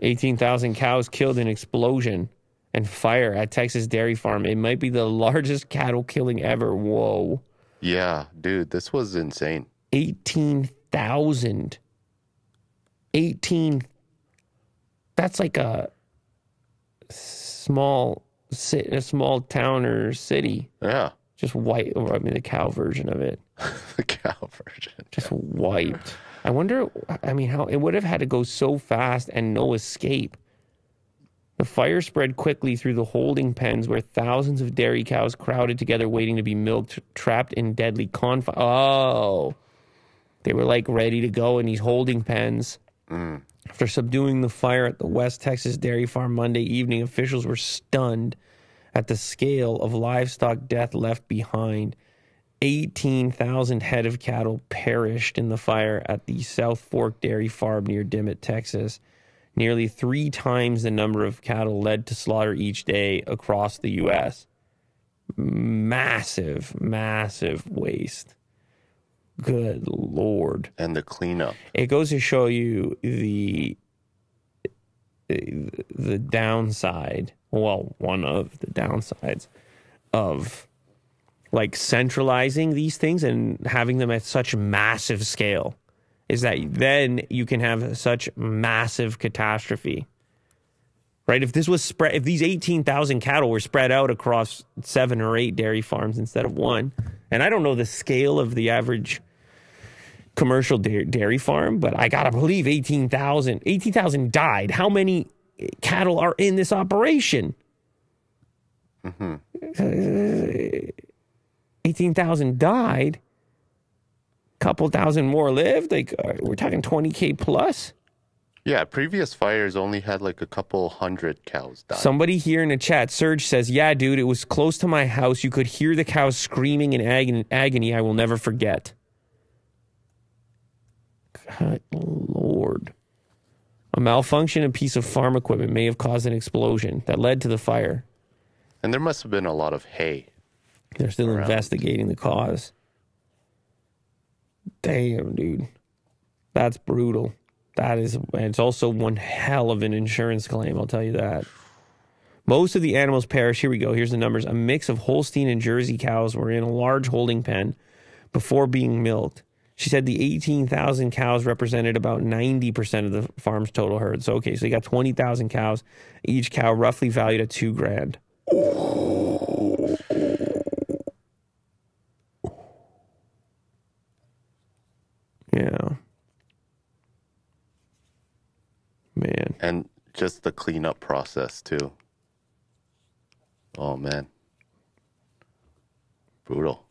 18,000 cows killed in explosion and fire at Texas dairy farm. It might be the largest cattle killing ever. Whoa. Yeah, dude, this was insane. 18,000. 18. That's like a small a small town or city. Yeah, Just white, or I mean the cow version of it. the cow version. Just wiped. I wonder, I mean, how it would have had to go so fast and no escape. The fire spread quickly through the holding pens where thousands of dairy cows crowded together waiting to be milked, trapped in deadly confine. Oh, they were like ready to go in these holding pens. Mm. After subduing the fire at the West Texas dairy farm Monday evening, officials were stunned at the scale of livestock death left behind. 18,000 head of cattle perished in the fire at the South Fork Dairy Farm near Dimmitt, Texas. Nearly three times the number of cattle led to slaughter each day across the U.S. Massive, massive waste. Good Lord And the cleanup. it goes to show you the the downside well one of the downsides of like centralizing these things and having them at such massive scale is that then you can have such massive catastrophe. Right? If this was spread if these 18,000 cattle were spread out across 7 or 8 dairy farms instead of one and I don't know the scale of the average commercial dairy, dairy farm, but I gotta believe 18,000 18,000 died. How many cattle are in this operation? Uh, 18,000 died. Couple thousand more lived. Like uh, we're talking 20k plus. Yeah, previous fires only had like a couple hundred cows die. Somebody here in the chat, Serge says, "Yeah, dude, it was close to my house. You could hear the cows screaming in agony. agony I will never forget." Lord. A malfunction in a piece of farm equipment may have caused an explosion that led to the fire. and there must have been a lot of hay. They're still Around. investigating the cause. Damn, dude. That's brutal. That is, and it's also one hell of an insurance claim, I'll tell you that. Most of the animals perished. Here we go. Here's the numbers. A mix of Holstein and Jersey cows were in a large holding pen before being milked. She said the 18,000 cows represented about 90% of the farm's total herd. So, okay, so you got 20,000 cows, each cow roughly valued at two grand. Yeah. Man. And just the cleanup process too. Oh man. Brutal.